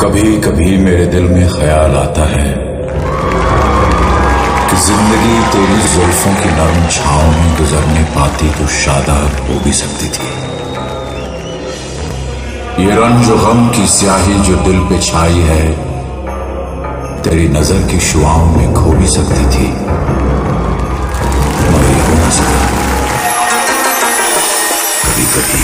कभी कभी मेरे दिल में ख्याल आता है कि ज़िंदगी तेरी जुल्फों की नरम छाओं में गुजरने पाती तो शादाब हो भी सकती थी। ये रंज गम की स्याही जो दिल पे छाई है, तेरी नज़र की शुआओं में खो भी सकती थी। मगर हो ना सका। कभी कभी